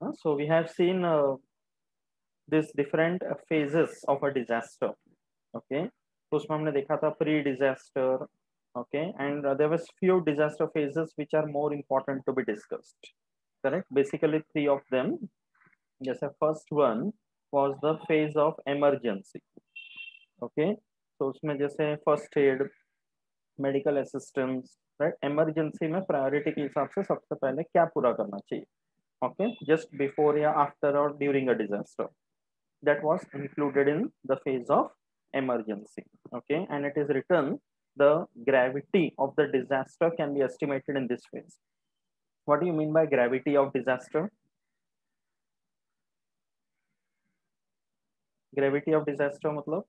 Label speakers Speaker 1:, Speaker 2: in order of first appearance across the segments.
Speaker 1: Uh, so we have seen uh, this different uh, phases of a disaster. Okay, तो उसमें हमने देखा था pre disaster okay and uh, there was few disaster phases which are more important to be discussed correct basically three of them yes the first one was the phase of emergency okay so उसमें जैसे first aid medical assistance right emergency में priority के हिसाब से सबसे पहले क्या पूरा करना चाहिए okay just before या after or during a disaster. That was included in the phase of emergency. Okay and it is written the gravity of the disaster can be estimated in this phase. What do you mean by gravity of disaster? Gravity of disaster matlab?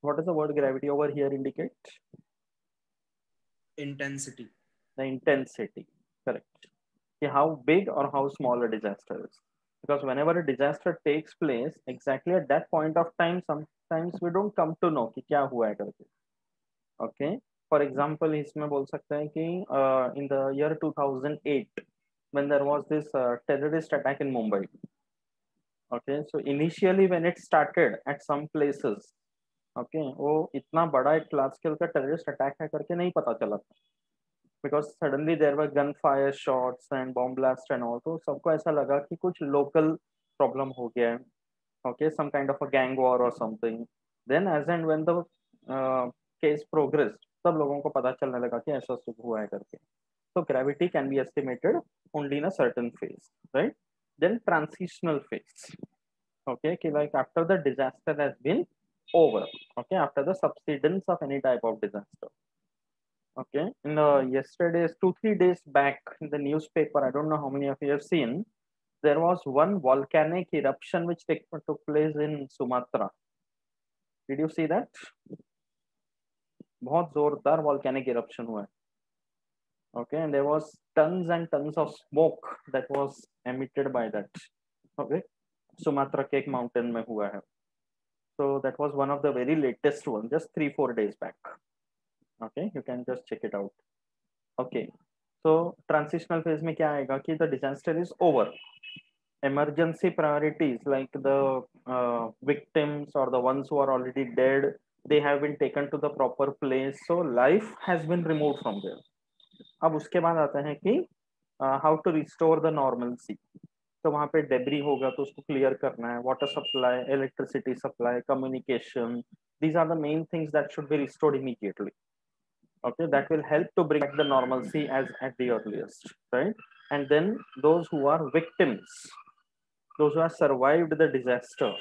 Speaker 1: What does the word gravity over here indicate?
Speaker 2: Intensity
Speaker 1: the intensity correct okay, how big or how small a disaster is because whenever a disaster takes place exactly at that point of time sometimes we don't come to know कि क्या हुआ है करके okay for example इसमें बोल सकते हैं कि uh, in the year 2008 when there was this uh, terrorist attack in Mumbai okay so initially when it started at some places okay वो इतना बड़ा एक लार्ज स्केल का टेररिस्ट अटैक है करके नहीं पता चला था Because suddenly there were gun fire shots and bomb blast and all तो सबको ऐसा लगा कि कुछ लोकल प्रॉब्लम हो गया है। Okay some kind of a gang war और something then as and when the case progress सब लोगों को पता चलने लगा कि ऐसा सुख हुआ है करके। तो gravity can be estimated only in a certain phase right then transitional phase okay कि like after the disaster has been over okay after the subsidence of any type of disaster okay in the yesterday's two three days back in the newspaper i don't know how many of you have seen there was one volcanic eruption which take, took place in sumatra did you see that बहुत जोरदार volcanic eruption हुआ है okay and there was tons and tons of smoke that was emitted by that okay sumatra के एक mountain में हुआ है so that was one of the very latest one just three four days back okay you can just check it out okay so transitional phase में क्या आएगा कि the disaster is over emergency priorities like the uh, victims or the ones who are already dead they have been taken to the proper place so life has been removed from there अब उसके बाद आता है कि how to restore the normalcy तो वहाँ पे debris होगा तो उसको क्लियर करना है water supply electricity supply communication these are the main things that should be restored immediately okay that will help to bring back the normalcy as at the earliest right and then those who are victims those who have survived the disaster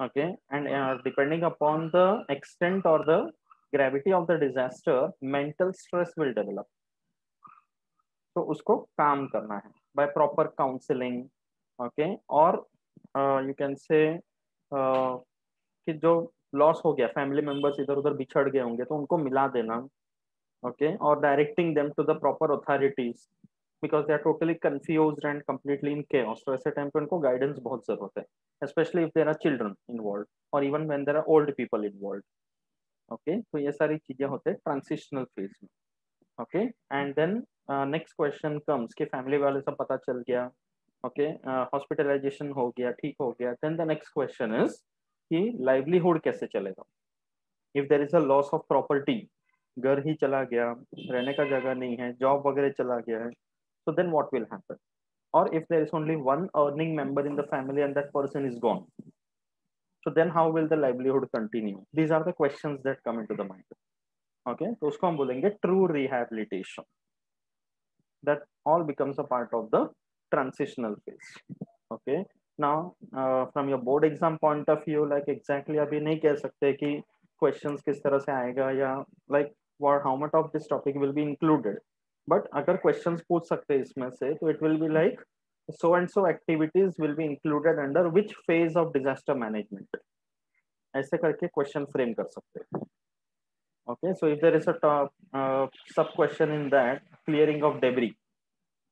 Speaker 1: okay and uh, depending upon the extent or the gravity of the disaster mental stress will develop तो उसको काम करना है by proper counselling okay और you can say कि जो loss हो गया फैमिली मेंबर्स इधर उधर बिछड़ गए होंगे तो उनको मिला देना ओके और directing them to the proper authorities because they are totally confused and completely in chaos तो ऐसे टाइम पे उनको गाइडेंस बहुत ज़रूरत है specially if there are children involve और even when there are old people involve okay तो ये सारी चीज़ें होते हैं ट्रांसिशनल फ़ेज़ में. Okay and then next question comes कि फैमिली वाले सब पता चल गया ओके हॉस्पिटलाइजेशन हो गया, ठीक हो गया. Then the next question is कि लाइवलीहुड कैसे चलेगा? If there is a loss of property घर ही चला गया रहने का जगह नहीं है जॉब वगैरह चला गया है so then what will happen और if there is only one earning member in the family and that person is gone so then how will the livelihood continue these are the question come into the mind okay तो उसको हम बोलेंगे true rehabilitation that all becomes a part of the transitional phase okay ना from your board exam point of view like exactly अभी नहीं कह सकते कि क्वेश्चन किस तरह से आएगा या like like, what how much of this topic will be included but अगर क्वेश्चंस पूछ सकते हैं इसमें से तो it will be like so and so activities will be included under which phase of disaster management ऐसे करके क्वेश्चन फ्रेम कर सकते हैं okay so if there is a top, uh, sub question in that clearing of debris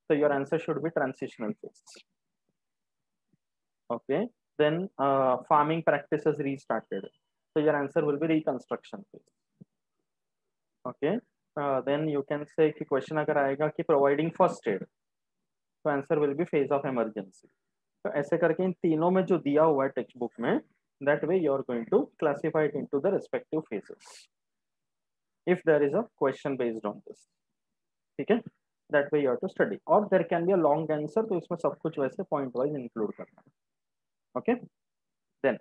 Speaker 1: so your answer should be transitional phase okay then uh, farming practices restarted so your answer will be reconstruction phase Okay then you can say कि question अगर आएगा कि providing first aid तो answer will be phase of emergency तो ऐसे करके इन तीनों में जो दिया हुआ है टेक्स्ट बुक में that way you are going to classify it into the respective phases if there is a question based on this ठीक है? That way you are to study और there can be a long answer तो इसमें सब कुछ वैसे point wise include करना okay then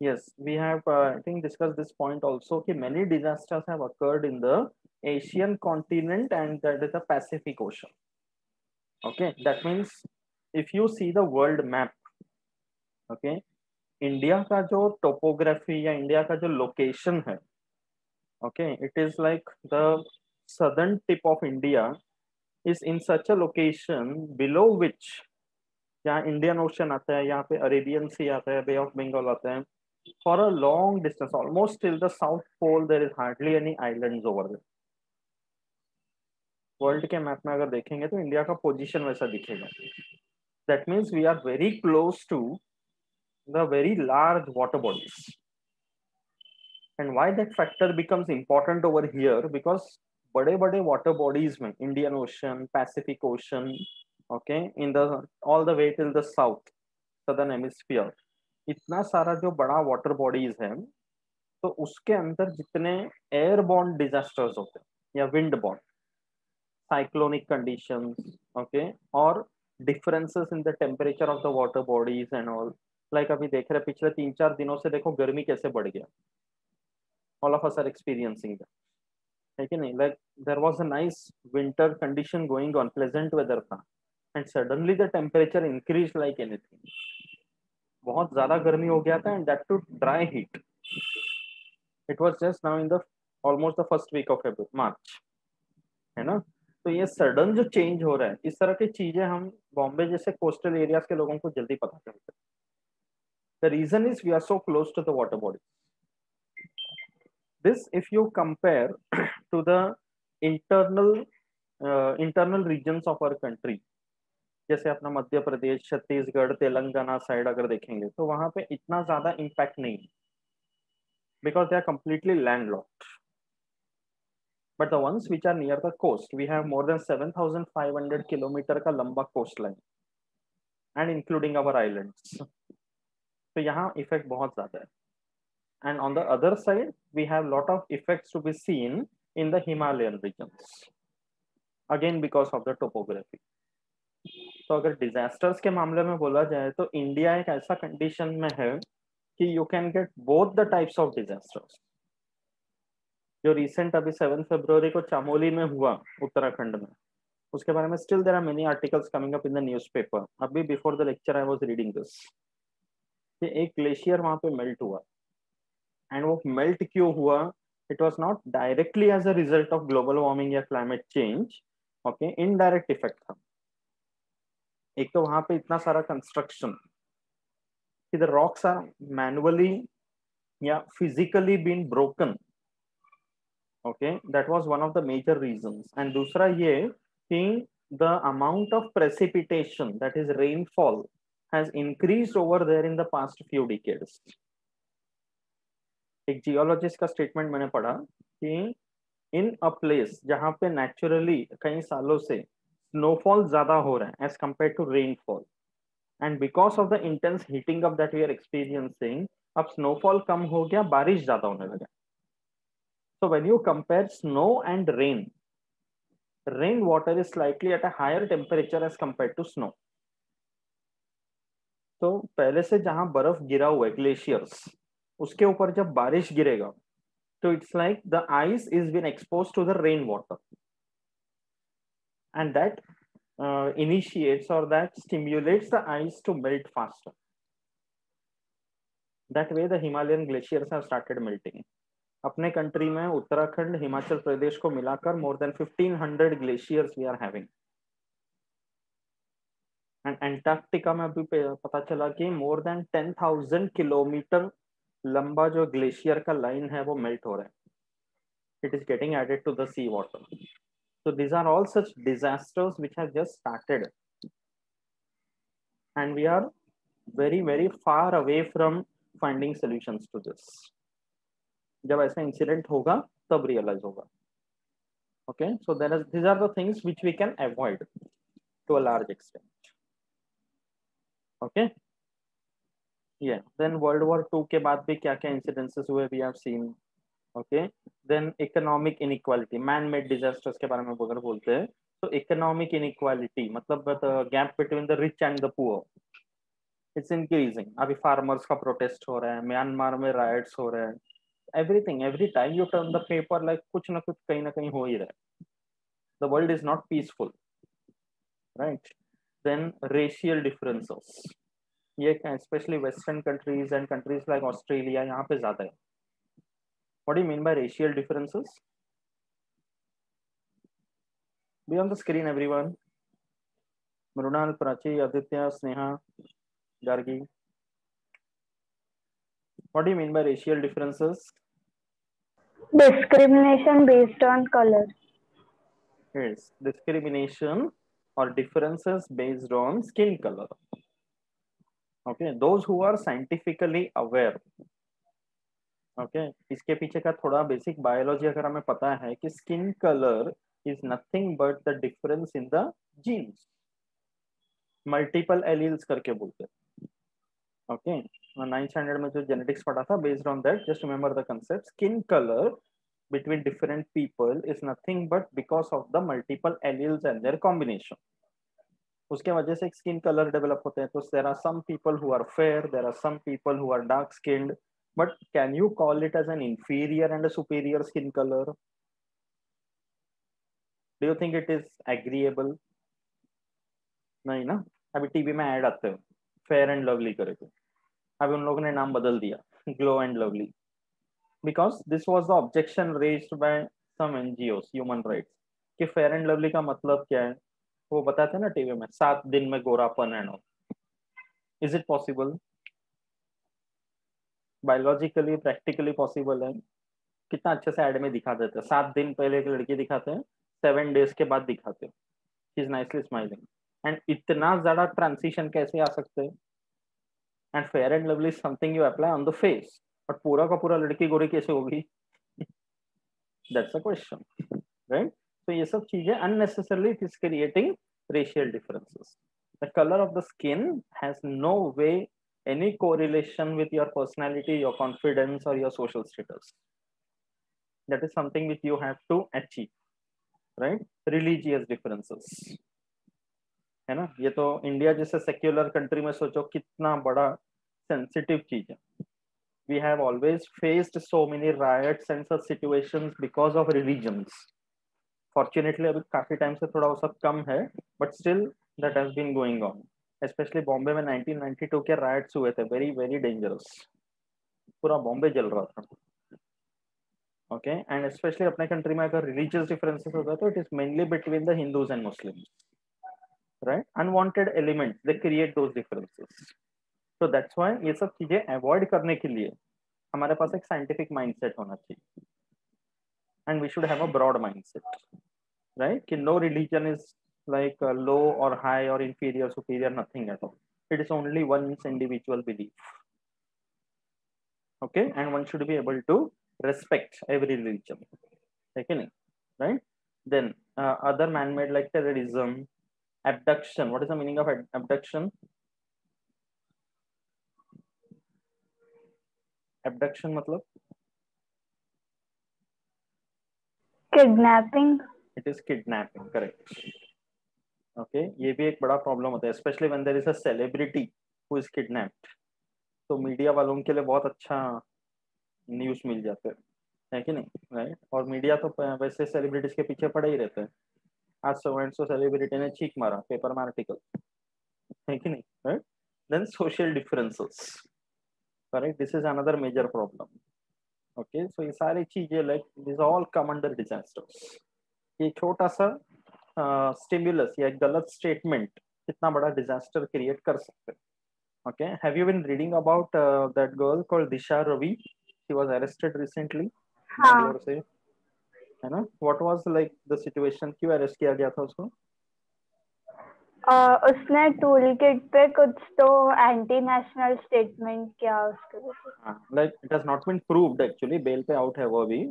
Speaker 1: yes we have uh, i think discussed this point also okay many disasters have occurred in the asian continent and that is the pacific ocean okay that means if you see the world map okay India का जो topography या India का जो location है okay it is like the southern tip of India is in such a location below which यहाँ Indian ocean आता है यहाँ पे अरेबियन सी आता है बे ऑफ बंगाल आता है for a long distance, almost till the south pole, there is hardly any islands over there. World के मैप में अगर देखेंगे तो इंडिया का पोजीशन वैसा दिखेगा। That means we are very close to the very large water bodies and why that factor becomes important over here because बड़े बड़े वाटर बॉडीज में Indian Ocean Pacific Ocean okay in the all the way till the south southern hemisphere इतना सारा जो बड़ा water bodies है तो उसके अंदर जितने एयरबॉर्न डिजास्टर्स होते हैं, या wind borne cyclonic condition okay और differences in the temperature of the water bodies and all like अभी देख रहे पिछले तीन चार दिनों से देखो गर्मी कैसे बढ़ गया। All of us are experiencing है कि नहीं? Like there was a nice winter condition going on pleasant weather था and suddenly the temperature increase like anything बहुत ज़्यादा गर्मी हो गया था and that too dry heat it was just now in the almost the first week of March है ना? तो ये सडन जो चेंज हो रहा है, इस तरह की चीज़ें हम बॉम्बे जैसे कोस्टल एरियाज़ के लोगों को जल्दी पता चलते the reason is we are so close to the water body this if you compare to the internal internal regions of our country जैसे अपना मध्य प्रदेश, छत्तीसगढ़, तेलंगाना साइड अगर देखेंगे तो वहाँ पे इतना ज़्यादा इम्पैक्ट नहीं है। Because they are completely landlocked but the ones which are near the coast we have more than seven thousand five hundred kilometre का लंबा coastline and including our islands तो यहाँ इफ़ेक्ट बहुत ज़्यादा है। And on the other side we have lot of effects to be seen in the Himalayan regions again because of the topography तो अगर disasters के मामले में बोला जाए तो इंडिया एक ऐसा कंडीशन में है कि you can get both the types of disasters जो रिसेंट अभी सेवन फरवरी को चामोली में हुआ उत्तराखंड में, उसके बारे में still there are many articles coming up in the newspaper अभी before the lecture I was reading this कि एक ग्लेशियर वहाँ पे मेल्ट हुआ एंड वो मेल्ट क्यों हुआ? It was not directly as a result of global warming या climate change okay indirect effect था। एक तो वहाँ पे इतना सारा कंस्ट्रक्शन कि द रॉक्स आर मैनुअली या physically been broken okay that was one of the major reasons and दूसरा ये कि the amount of precipitation, that is rainfall, has increased over there in the past few decades. एक geologist का statement मैंने पढ़ा कि इन a place जहाँ पे नेचुरली कई सालों से स्नोफॉल ज़्यादा हो रहा है as compare to rainfall and because of the intense heating up that we are experiencing अब स्नोफॉल कम हो गया, बारिश ज़्यादा होने लगा so when you compare snow and rain rain water is slightly at a higher temperature as compare to snow तो पहले से जहाँ बर्फ़ गिरा हुआ है ग्लेशियर्स उसके ऊपर जब बारिश गिरेगा तो it's like the ice is been expose to the rain water and that uh, initiates or that stimulates the ice to melt faster. That way the Himalayan glaciers have started melting. अपने country में उत्तराखंड हिमाचल प्रदेश को मिलाकर more than 1500 glaciers we are having and Antarctica में अभी पता चला कि more than 10000 kilometre लंबा जो ग्लेशियर का लाइन है वो मेल्ट हो रहा है it is getting added to the sea water So these are all such disasters which have just started. And we are very, very far away from finding solutions to this. जब ऐसा incident होगा तब realise होगा okay so there is these are the things which we can avoid to a large extent okay yeah then world war 2 के बाद भी क्या क्या incidences हुए we have seen okay then economic inequality man made disasters के बारे में अगर बोलते हैं तो इकोनॉमिक इनइक्वालिटी मतलब gap between the rich and the poor it's increasing अभी फार्मर्स का प्रोटेस्ट हो रहा है म्यांमार में राइड्स हो रहे हैं everything every time you turn the paper like कुछ ना कुछ कहीं ना कहीं हो ही रहा है। The world is not peaceful right then racial differences ये especially western countries and countries like Australia यहाँ पे ज़्यादा है। What do you mean by racial differences? Be on the screen everyone. Mrunal prachi aditya sneha gargi what do you mean by racial differences?
Speaker 2: Discrimination based on color.
Speaker 1: Yes discrimination or differences based on skin color. Okay those who are scientifically aware okay okay? इसके पीछे का थोड़ा basic biology अगर हमें पता है कि skin colour is nothing but the difference in the genes multiple alleles करके बोलते ओके नाइन्थ स्टैंडर्ड में जो जेनेटिक्स पढ़ा था based on that just remember the concept skin colour between different people is nothing but because of the multiple alleles and their combination. उसके वजह से skin colour develop होते हैं। तो there are some people who are fair there are some people who are dark skinned but can you call it as an inferior and superior skin colour do you think it is agreeable नहीं ना? अभी TV में add आते हो। Fair and lovely करके अभी उन लोगों ने नाम बदल दिया। Glow and lovely because this was the objection raised by some NGO human rights कि फेयर एंड लवली का मतलब क्या है? वो बताते ना टीवी में, सात दिन में गोरापन and all is it possible biologically practically possible है। कितना अच्छे से एड में दिखा देते हैं। सात दिन पहले एक लड़की दिखाते हैं सेवन डेज़ के बाद दिखाते हैं। इज़ नाइसली स्माइलिंग एंड इतना ज़्यादा ट्रांसिशन कैसे आ सकते हैं? And fair and lovely something you apply on the face और पूरा का पूरा लड़की गोरी कैसे होगी? दैट्स अ क्वेश्चन राइट तो ये सब चीज़ें unnecessarily it is creating racial differences the colour of the skin has no way any correlation with your personality your confidence or your social status that is something which you have to achieve right religious differences है ना ये तो India जैसे secular country में सोचो कितना बड़ा sensitive चीज़ है we have always faced so many riots and such situations because of religions fortunately अभी काफ़ी टाइम से थोड़ा वो सब कम है but still that has been going on especially Bombay में 1992 के राइट्स हुए थे वेरी वेरी डेंजरस पूरा बॉम्बे जल रहा था। ओके एंड स्पेशली अपने कंट्री में अगर रिलीजियस डिफरेंसेस होता है तो it is mainly between the Hindus and Muslims right unwanted elements they create those differences तो दैट्स व्हाई ये सब चीज़ें अवॉइड करने के लिए हमारे पास एक साइंटिफिक माइंडसेट होना चाहिए। And we should have a broad mindset. Right? Ki no religion is like uh, low or high or inferior, superior, nothing at all. It is only one's individual belief. Okay, and one should be able to respect every religion. Okay, right? Then uh, other man-made like terrorism, abduction. What is the meaning of ab abduction? Abduction, matlab?
Speaker 2: Kidnapping.
Speaker 1: It is kidnapping, correct. Okay okay? ये भी एक बड़ा problem होता है especially when there is a celebrity who is kidnapped तो media वालों के लिए बहुत अच्छा न्यूज़ मिल जाते है कि नहीं? राइट और मीडिया तो वैसे सेलिब्रिटीज के पीछे पड़े ही रहते हैं। आज सो एंड सो सेलिब्रिटी ने चीख मारा पेपर में आर्टिकल है कि नहीं? Right then social differences correct this is another major problem okay so ये सारी चीज़ें like this all come under disasters ये छोटा सा स्टिमुलस uh, या गलत स्टेटमेंट कितना बड़ा डिजास्टर क्रिएट कर सकते हैं। Okay have you been reading about that girl called Disha Ravi she was arrested recently Bangalore से। है ना? What was like the situation क्यों अरेस्ट किया गया था उसको?
Speaker 2: Uh, उसने टूल किट पे कुछ तो एंटी नेशनल स्टेटमेंट किया उसके
Speaker 1: like it has not been proved actually bail पे आउट है वो अभी।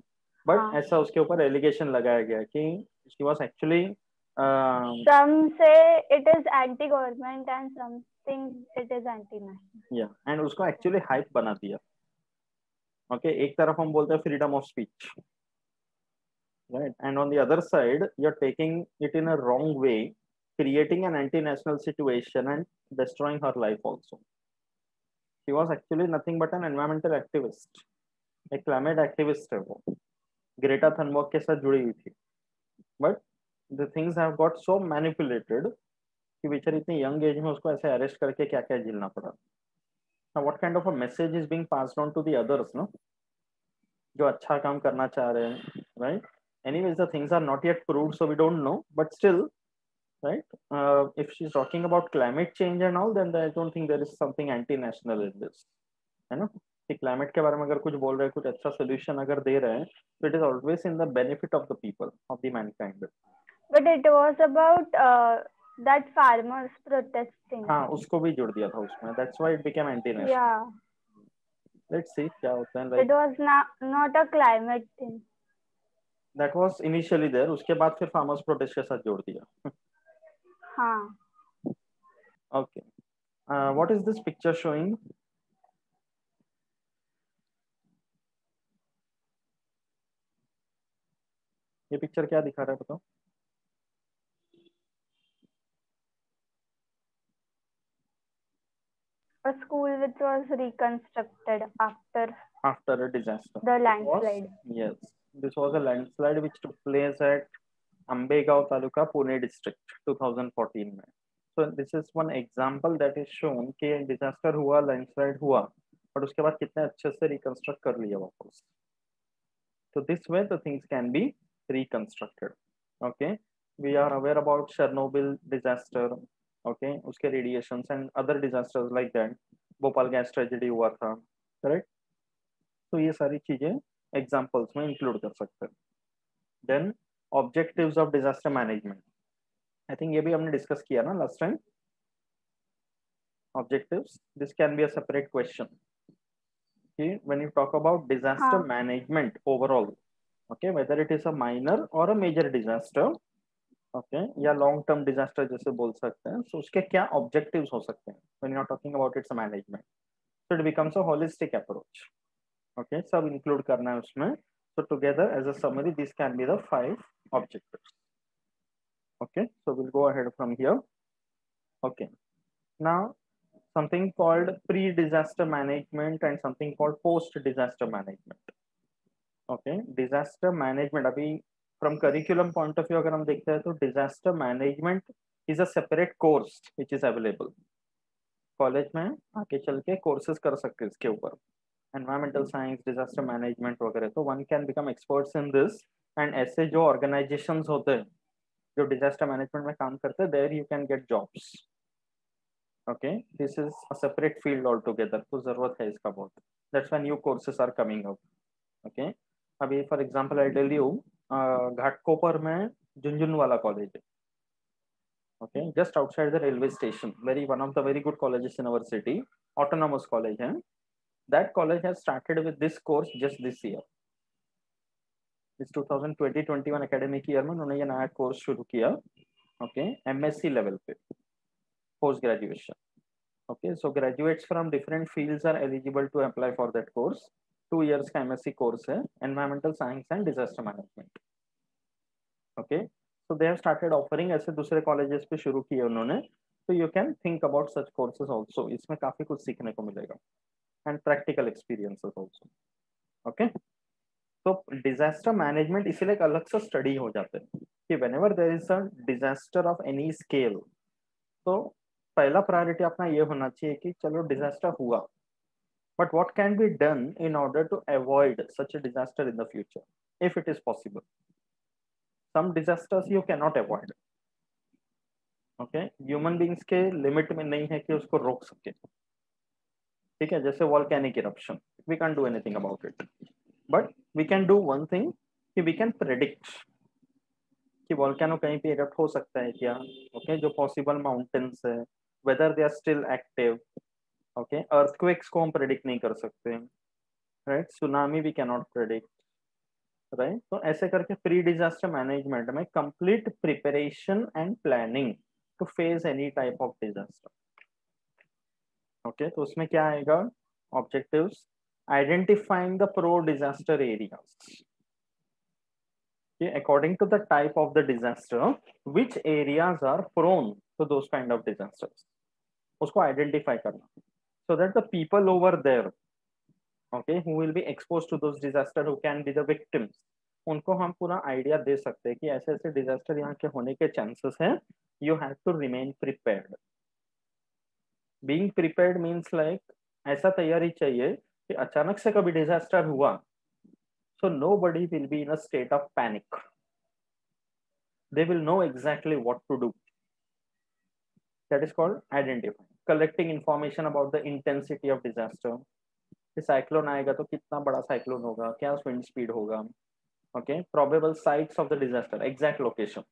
Speaker 1: बट
Speaker 2: हाँ.
Speaker 1: ऐसा उसके ऊपर एलिगेशन लगाया गया कि she was actually
Speaker 2: some say it is anti government and something it is anti national
Speaker 1: या एंड उसको एक्चुअली हाइप बना दिया ओके okay? एक तरफ हम बोलते हैं freedom of speech right and on the other side you're taking it in a wrong way creating an anti-national situation and destroying her life also she was actually nothing but an environmental activist एक climate activist है वो Greta Thunberg के साथ जुड़ी हुई थी but the things have got so manipulated कि बेचारी इतनी यंग एज में उसको ऐसे अरेस्ट करके क्या क्या झेलना पड़ा। What kind of a message is being passed on to the others no जो अच्छा काम करना चाह रहे हैं right anyways the things are not yet proved so we don't know but still right? Uh, if she's talking about climate change and all then i don't think there is something anti-national in this है ना? कि climate के बारे में अगर कुछ बोल रहे हैं कुछ अच्छा सोल्यूशन अगर दे रहे हैं तो it is always in the benefit of the people of the mankind
Speaker 2: but it was about uh, that farmers protesting.
Speaker 1: हाँ उसको भी जोड़ दिया था उसमें। That's why it became anti national
Speaker 2: yeah.
Speaker 1: Let's see क्या होता है
Speaker 2: was not not a climate thing.
Speaker 1: That was initially there उसके बाद फिर फार्मर्स प्रोटेस्ट के साथ जोड़ दिया।
Speaker 2: हाँ।
Speaker 1: Okay. Uh, what is this picture showing? ये पिक्चर क्या दिखा रहा है बताओ।
Speaker 2: A school which was reconstructed after
Speaker 1: after a disaster
Speaker 2: the landslide.
Speaker 1: was- yes this was a landslide which took place at ambegaon taluka pune district 2014 में so this is one example that is shown कि disaster हुआ landslide हुआ but उसके बाद कितने अच्छे से reconstruct कर लिया वापस so this way the things can be reconstructed okay we are aware about chernobyl disaster okay उसके radiation and other disasters like that Bhopal gas tragedy हुआ था करेक्ट तो ये सारी चीज़ें एग्जाम्पल्स में इंक्लूड कर सकते हैं। Then objectives of disaster management I think ये भी हमने डिस्कस किया ना last time objectives this can be a separate question कि when you talk about
Speaker 2: disaster.
Speaker 1: Management overall okay whether it is a minor और अ मेजर डिजास्टर ओके, या long term disaster जैसे बोल सकते हैं सो उसके क्या ऑब्जेक्टिव्स हो सकते हैं? When you are talking about its management so it becomes a holistic approach okay सब इंक्लूड करना है उसमें. So together as a summary this can be the five objectives okay so will go ahead from here okay now something called pre disaster management and something called post disaster management. Okay, disaster management abhi from curriculum point of view अगर हम देखते हैं तो disaster management is a separate course which is available. College में आके चल के courses कर सकते हैं इसके ऊपर. एनवायरमेंटल साइंस डिजास्टर मैनेजमेंट वगैरह. तो one can become experts in this and ऐसे जो ऑर्गेनाइजेशन होते हैं जो डिजास्टर मैनेजमेंट में काम करते हैं there you can get jobs okay this is a separate field all together तो ज़रूरत है इसका बहुत. That's when new courses are coming up okay अभी for example I tell you Ghatkopar में झुंझुनू वाला कॉलेज है। Okay just outside the railway station very one of the very good college in our city autonomous college है। That college है started with this course just this year इस 2020-21 academic year में उन्होंने ये नया कोर्स शुरू किया। Okay M S C level पे। Post graduation okay so graduates from different fields are eligible to apply for that course two years का MSc course है environmental science and disaster management okay so they have started offering ऐसे दूसरे colleges पे शुरू किए उन्होंने तो you can think about such courses also इसमें काफ़ी कुछ सीखने को मिलेगा। And practical experiences also okay तो डिजास्टर मैनेजमेंट इसीलिए एक अलग से स्टडी हो जाते हैं कि whenever there is a disaster of any scale तो पहला प्रायोरिटी अपना ये होना चाहिए कि चलो डिजास्टर हुआ। But what can be done in order to avoid such a disaster in the future, if it is possible? Some disasters you cannot avoid. Okay human beings के लिमिट में नहीं है कि उसको रोक सके ठीक है जैसे volcanic eruption we can do anything about it but we can do one thing कि वी कैन प्रेडिक्ट कि वॉल्केनो कहीं पे इरप्ट हो सकता है क्या ओके okay? जो पॉसिबल माउंटेन्स है whether they are still active okay earthquakes को हम प्रेडिक्ट नहीं कर सकते right tsunami we cannot predict right तो ऐसे करके प्री डिजास्टर मैनेजमेंट में complete preparation and planning to face any type of disaster okay तो उसमें क्या आएगा? Objectives identifying the prone disaster areas according to the type of the disaster, which areas are prone to those उसको identify करना। So that the people over there okay who will be exposed to those disaster who can be the victims उनको हम पूरा idea दे सकते हैं कि ऐसे ऐसे डिजास्टर यहाँ के होने के चांसेस हैं you have to remain prepared being prepared means like ऐसा तैयारी चाहिए कि अचानक से कभी डिजास्टर हुआ so nobody will be in a state of panic they will know exactly what to do that is called identifying collecting information about the intensity of disaster कि cyclone आएगा तो कितना बड़ा साइक्लोन होगा क्या विंड स्पीड होगा okay probable sites of the disaster exact location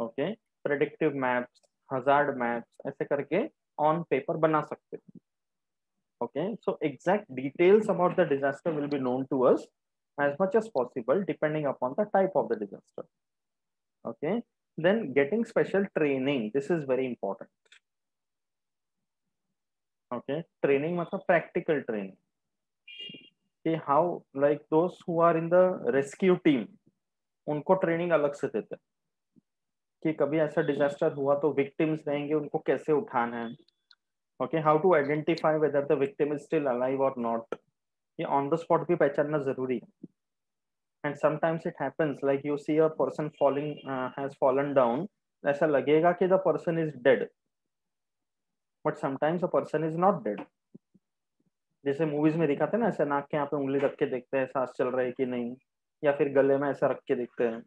Speaker 1: okay predictive maps hazard maps ऐसे करके ऑन पेपर बना सकते हैं okay so exact details about the disaster will be known to us as much as possible depending upon the type of the disaster okay then getting special training this is very important okay training matlab practical training कि how like those who are in the rescue team उनको training अलग से देते हैं कि कभी ऐसा disaster हुआ तो विक्टिम्स रहेंगे उनको कैसे उठाना है okay how to identify whether the victim is still alive or not ये on the spot भी पहचानना ज़रूरी है sometimes it happens like you see a person falling uh, has fallen down ऐसा लगेगा कि the person is dead. But sometimes a person is not dead. जैसे movies में दिखाते हैं ना ऐसे नाक के यहाँ पे उंगली रख के देखते हैं सांस चल रहा है कि नहीं या फिर गले में ऐसा रख के देखते हैं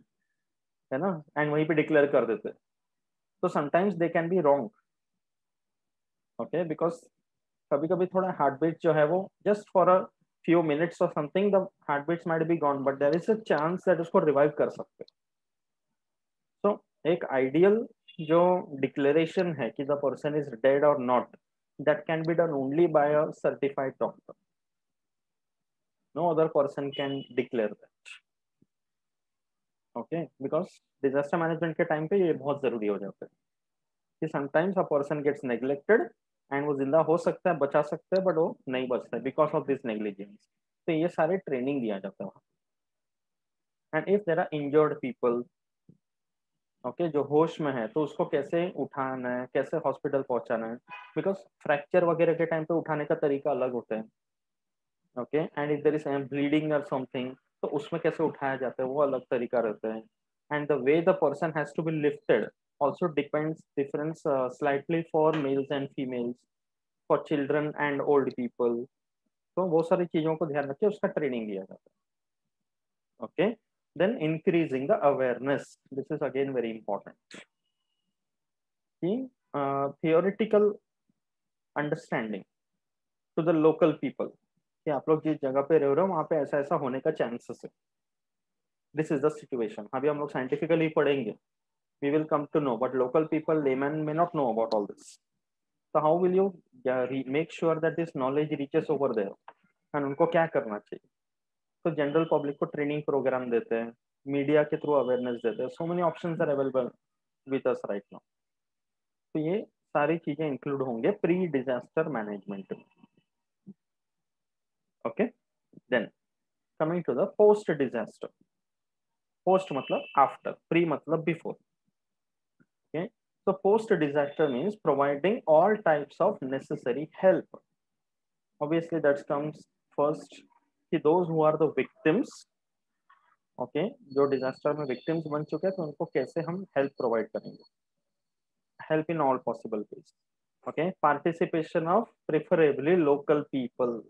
Speaker 1: है ना? एंड वहीं पे डिक्लेयर कर देते हैं. तो sometimes they can be wrong okay because कभी कभी थोड़ा हार्ट बीट जो है वो जस्ट फॉर अ मिनट्स और something the heart beats might be gone but there is a chance उसको रिवाइव कर सकते तो so, एक आइडियल जो डिक्लेरेशन है कि द पर्सन इज़ डेड और not that can be done only by a certified doctor no other person can declare that okay because disaster management के टाइम पे ये बहुत ज़रूरी हो जाता है। कि sometimes a person gets neglected and वो ज़िंदा हो सकता है, बचा सकता है बट वो नहीं बचता है बिकॉज़ ऑफ़ दिस नेग्लिजेंस तो ये सारे ट्रेनिंग दिया जाता है and if there are injured people okay जो होश में है तो उसको कैसे उठाना है, कैसे हॉस्पिटल पहुंचाना है? बिकॉज़ फ्रैक्चर वगैरह के टाइम पे उठाने का तरीका अलग होता है। Okay and if there is bleeding और समथिंग तो उसमें कैसे उठाया जाता है, वो अलग तरीका रहता है। And the way the person has to be lifted also depends difference uh, slightly for males and females for children and old people. तो वो सारी चीज़ों को ध्यान रखिए उसका ट्रेनिंग दिया जाता है। Okay then increasing the awareness this is again very important कि theoretical understanding to the local people कि आप लोग जिस जगह पे रह रहे हो वहाँ पे ऐसा ऐसा होने का चांसेस है। दिस इज़ द सिचुएशन अभी हम लोग साइंटिफिकली पढ़ेंगे। We will come to know but local people layman may not know about all this. So how will you uh, make sure that this knowledge reaches over there? And उनको क्या करना चाहिए? तो general public को training programme देते हैं media के through awareness देते हैं। So many options are available with us right now तो ये सारी चीज़ें इंक्लूड होंगे प्री डिजास्टर मैनेजमेंट में। Okay then coming to the post disaster post मतलब आफ्टर प्री मतलब before okay? So post disaster means providing all types of necessary help. Obviously that comes first कि those who are the victims. Okay okay, जो disaster में victims बन चुके हैं तो उनको कैसे हम हेल्प प्रोवाइड करेंगे? Help in all possible case okay participation of preferably local people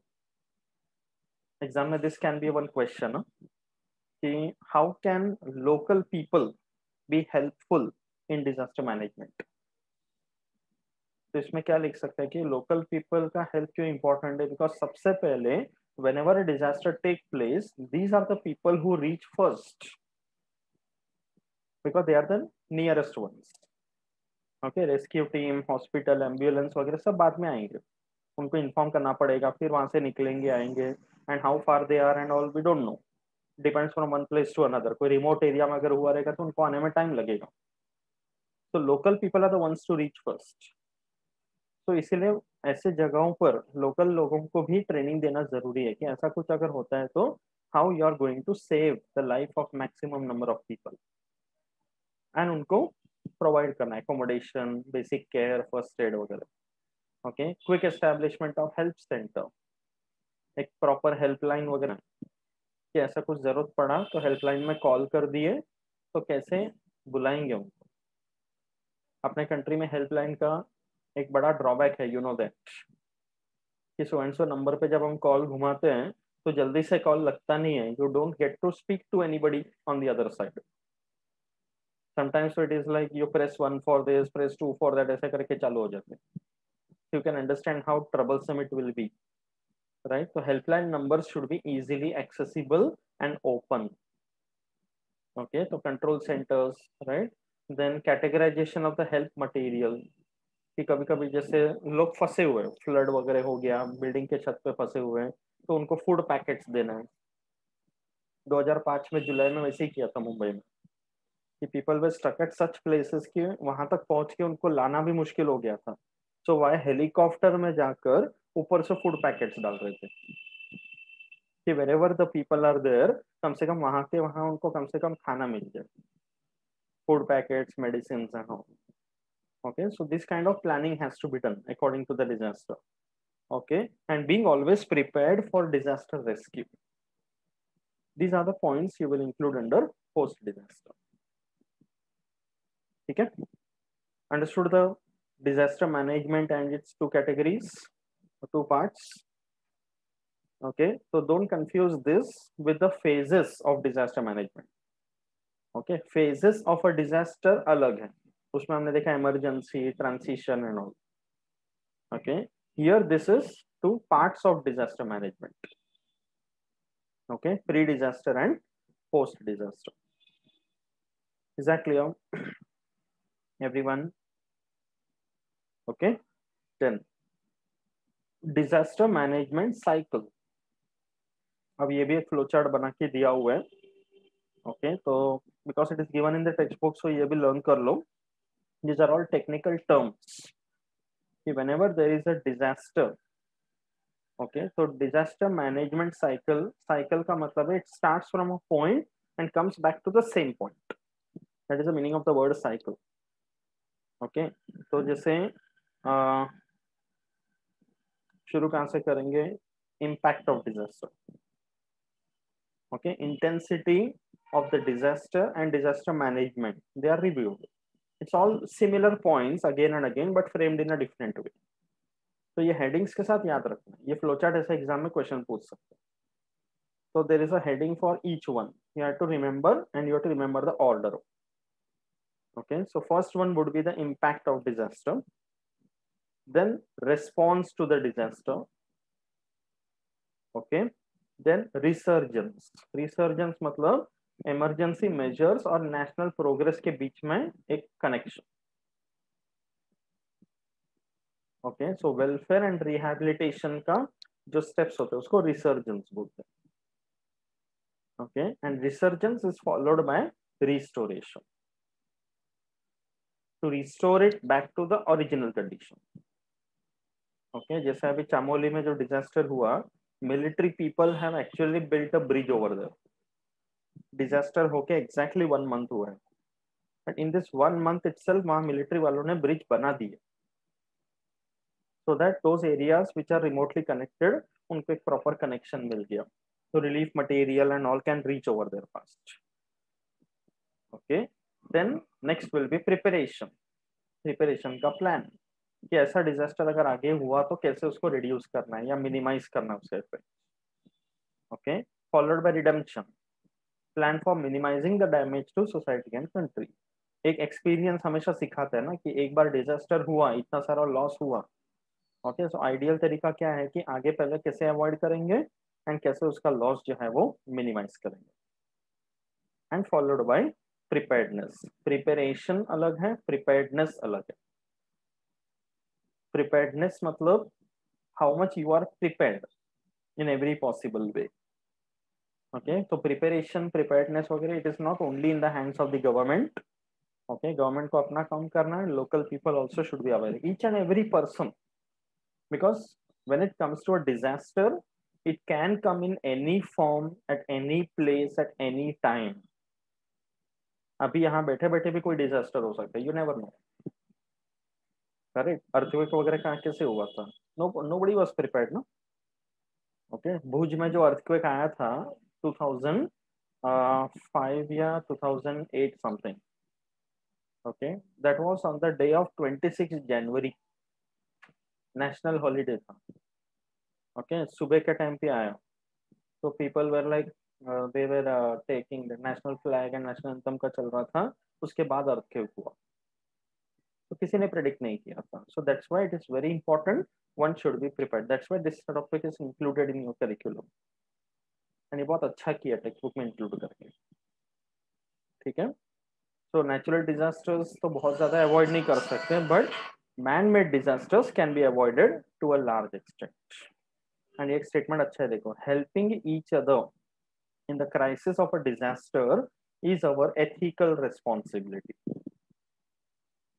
Speaker 1: exam में this can be one question कि how can local people be helpful in disaster management. तो इसमें क्या लिख सकते हैं कि लोकल पीपल का हेल्प क्यों इंपॉर्टेंट है? बिकॉज़ सबसे पहले whenever disaster take place these are the people who reach first because they are the nearest ones okay rescue team hospital ambulance वगैरह सब बाद में आएँगे। उनको इन्फॉर्म करना पड़ेगा, फिर वहाँ से निकलेंगे, आएँगे। And how far they are and all we don't know depends from one place to another कोई रिमोट एरिया में अगर हुआ रहेगा तो उनको आने में टाइम लगेगा। तो local people are the ones to reach first तो इसीलिए ऐसे जगहों पर लोकल लोगों को भी ट्रेनिंग देना ज़रूरी है कि ऐसा कुछ अगर होता है तो how you are going to save the life of maximum number of people and उनको प्रोवाइड करना accommodation basic care first aid वगैरह. Okay quick establishment of help centre एक प्रॉपर हेल्पलाइन वगैरह. कि ऐसा कुछ ज़रूरत पड़ा तो हेल्पलाइन में कॉल कर दिए तो कैसे बुलाएँगे उनको? अपने कंट्री में हेल्पलाइन का एक बड़ा ड्रॉबैक है यू नो दैट कि सो एंड सो नंबर पे जब हम कॉल घुमाते हैं तो जल्दी से कॉल लगता नहीं है. You don't get to speak to anybody on the other side sometimes it is like you press one for this press two for that ऐसे करके चालू हो जाते हैं. You can understand how troublesome it will be right? so helpline numbers should be easily accessible and open. Okay? so control centers, right? Then categorization of the help material. कि कभी कभी जैसे लोग फंसे हुए फ्लड वगैरह हो गया बिल्डिंग के छत पे फंसे हुए हैं तो उनको फ़ूड पैकेट्स देना है। 2005 में जुलाई में वैसे ही किया था मुंबई में। कि people were stuck at such places कि वहाँ तक पहुँच के उनको लाना भी मुश्किल हो गया था। सो वाई हेलीकॉप्टर में जाकर ऊपर से फ़ूड पैकेट्स डाल रहे थे। कि wherever the people are there कम से कम वहाँ के, वहाँ उनको कम से कम खाना मिल जाए। food packets, medicines, and all. Okay, so this kind of planning has to be done according to the disaster. Okay, and being always prepared for disaster rescue. These are the points you will include under post disaster. Okay, understood the disaster management and its two categories, two parts. Okay, so don't confuse this with the phases of disaster management. Okay phases of a disaster alag hai उसमें हमने देखा emergency transition and all okay here this is two parts of disaster management okay pre disaster and post disaster is that clear? Everyone? Okay then disaster management cycle अब ये भी एक flow chart बना के दिया हुआ है। ओके okay, तो it is given in the textbook so ये भी लर्न कर लो these are all technical terms whenever there is a disaster okay so disaster management cycle cycle ka matlab it starts from a point and comes back to the same point that is the meaning of the word cycle okay so jaise uh, शुरू कहाँ से करेंगे impact of disaster okay intensity of the disaster and disaster management they are reviewed it's all similar points again and again but framed in a different way तो ये headings के साथ याद रखना ये फ्लोचार्ट ऐसे एग्जाम में क्वेश्चन पूछ सकते हैं so there is a heading for each one you have to remember and you have to remember the order okay so first one would be the impact of disaster then response to the disaster okay then resurgence resurgence मतलब emergency measures और national progress के बीच में एक connection okay so welfare and rehabilitation का जो steps होते हैं, उसको रिसर्जेंस बोलते हैं. Okay and resurgence is followed by restoration to restore it back to the original condition okay जैसे अभी चामोली में जो डिजास्टर हुआ military people have actually built a bridge over there disaster होके एग्जैक्टली वन मंथ हुआ है। But in this one month itself वहाँ military वालों ने ब्रिज बना दिए so that those areas which are remotely connected उनको एक प्रॉपर कनेक्शन मिल गया। तो relief material and all can reach over there fast okay then next will be preparation preparation का प्लान कि ऐसा डिजास्टर अगर आगे हुआ तो कैसे उसको रिड्यूस करना है या मिनिमाइज करना है उसके okay followed by redemption plan for minimising the damage to society and country एक एक्सपीरियंस हमेशा सिखाता है ना कि एक बार डिजास्टर हुआ, इतना सारा लॉस हुआ। ओके सो आइडियल तरीका क्या है कि आगे पहले कैसे अवॉइड करेंगे एंड कैसे उसका लॉस जो है वो मिनिमाइज करेंगे। And followed by preparedness preparation अलग है प्रिपेयर्डनेस अलग है। प्रिपेयर्डनेस मतलब how much you are prepared in every possible way okay so preparation preparedness वगैरह it is not only in the hands of the government okay government को अपना काम करना है local people also should be aware each and every person because when it comes to a disaster it can come in any form at any place at any time अभी यहाँ बैठे बैठे भी कोई डिजास्टर हो सकता है you never know correct earthquake वगैरह कहाँ कैसे हुआ था no nobody was prepared ना ओके भुज में जो अर्थक्वेक आया था 2005 या 2008 something okay that was on the day of 26 January national holiday था. Okay okay? सुबह के टाइम पे आया. तो people were like they were taking national flag and national anthem का चल रहा था. उसके बाद अर्थक्वेक हुआ. तो किसी ने प्रेडिक्ट नहीं किया था. So that's why it is very important one should be prepared that's why this topic is included in your curriculum and ये बहुत अच्छा किया टेक्स्ट बुक में इंक्लूड करके ठीक है सो नेचुरल डिजास्टर्स तो बहुत ज़्यादा अवॉइड नहीं कर सकते but man made disasters can be avoided to a large extent and एक स्टेटमेंट अच्छा है, देखो helping each other in the crisis of a disaster is our ethical responsibility.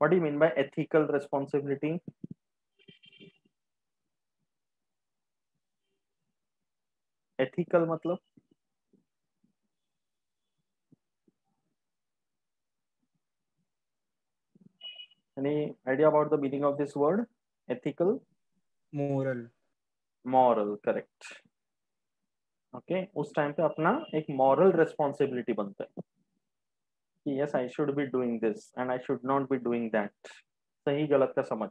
Speaker 1: What do you mean ethical responsibility? Ethical मतलब Any idea about the meaning of this word? Ethical?
Speaker 3: Moral.
Speaker 1: Moral, correct. Okay okay? उस time पे अपना एक moral responsibility बनता है कि yes I should be doing this and I should not be doing that सही गलत का समझ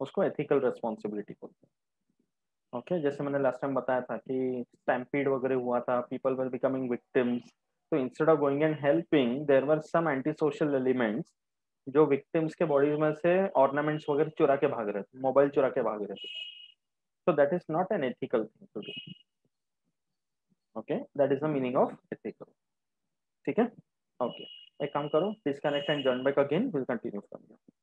Speaker 1: उसको एथिकल रिस्पॉन्सिबिलिटी बोलते हैं ओके? जैसे मैंने लास्ट टाइम बताया था कि स्टैम्पीड वगैरह हुआ था पीपल वर बिकमिंग विक्टिम्स तो instead of going and helping there were some anti social elements जो विक्टिम्स के बॉडीज में से ऑर्नामेंट्स वगैरह चुरा के भाग रहे थे मोबाइल चुरा के भाग रहे थे। So, that is not an ethical thing to do. Okay, that is the meaning of ethical. ठीक है? Okay, एक काम करो, disconnect and join back again, we'll continue from here.